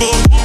people.